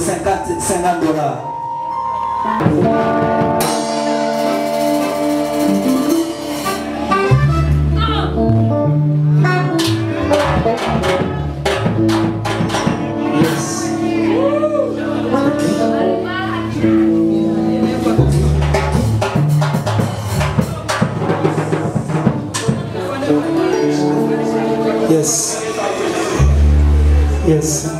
50, 50 dollars. Yes. Yes. Yes.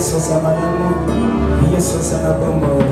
yesu aza na yango yesu aza na bomoi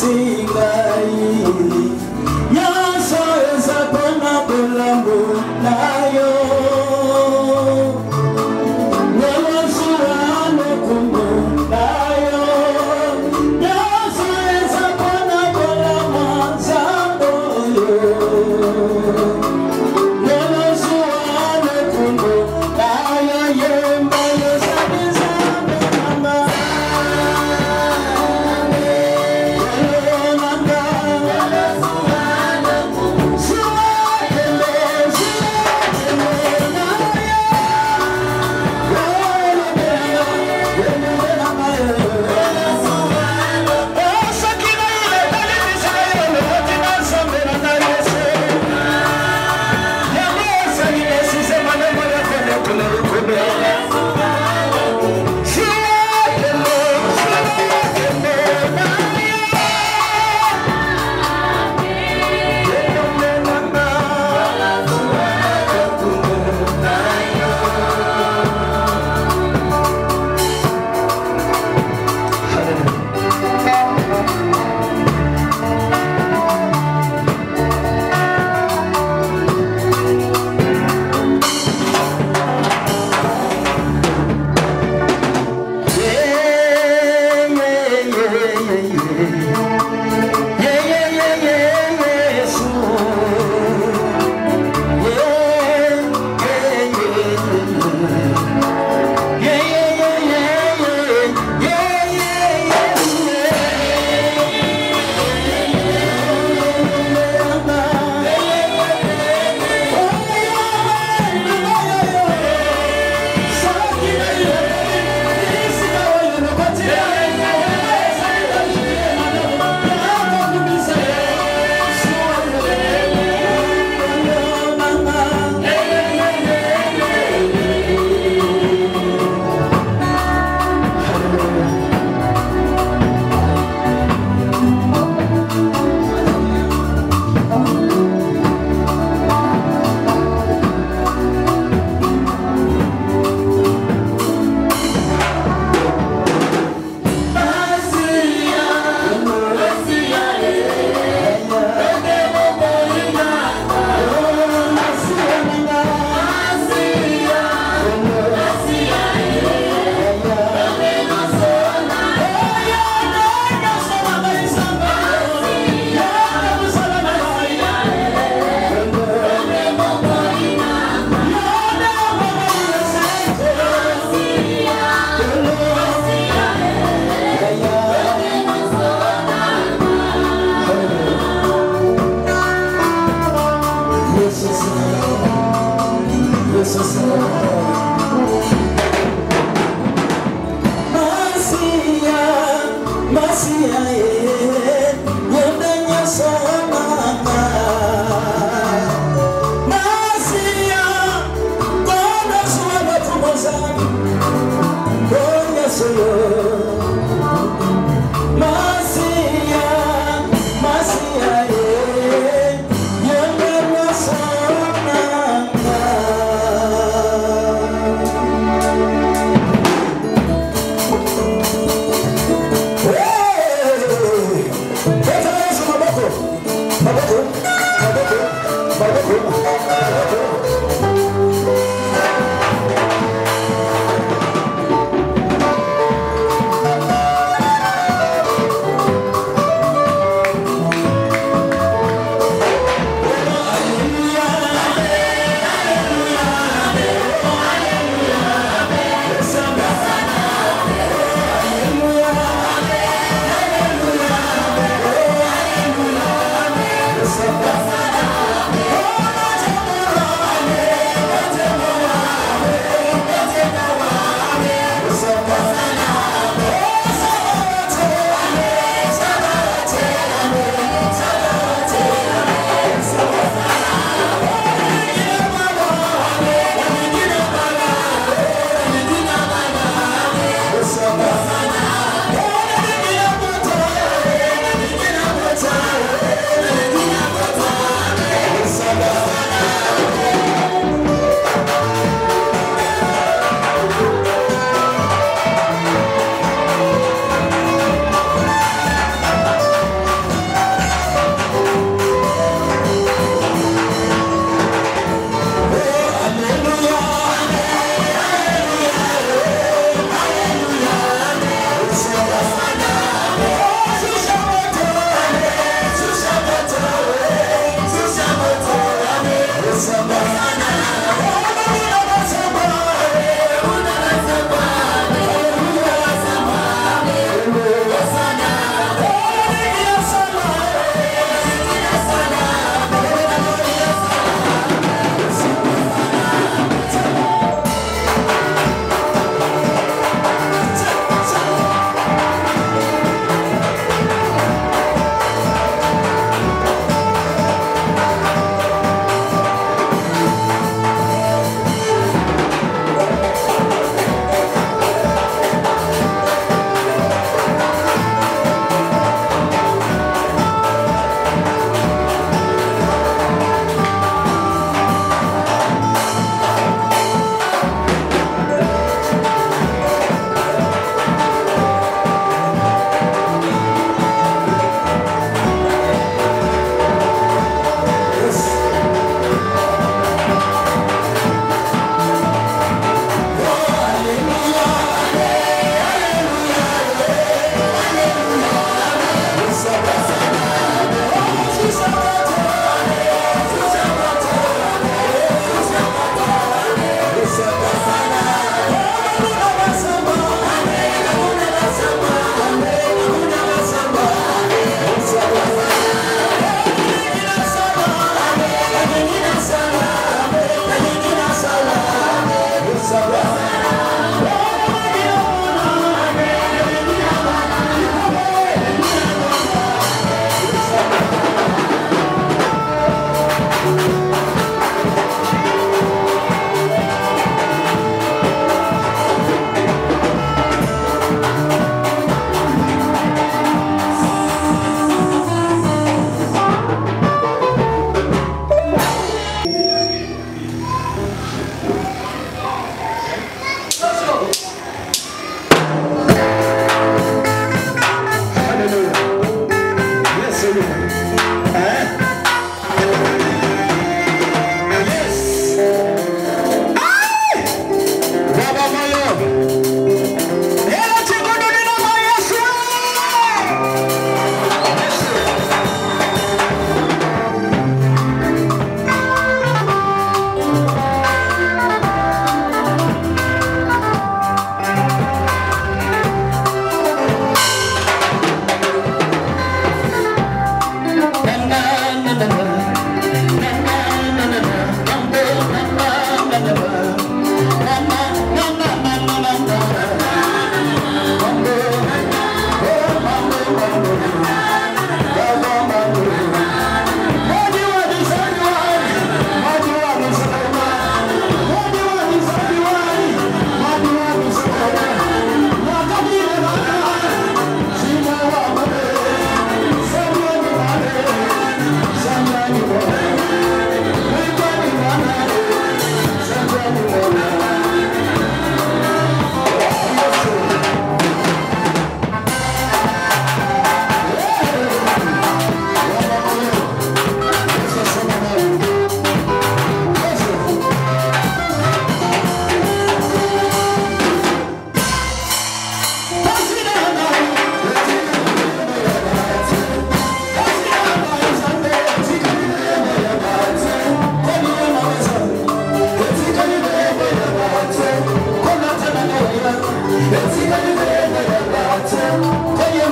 se cair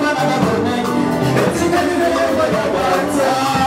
Thank you.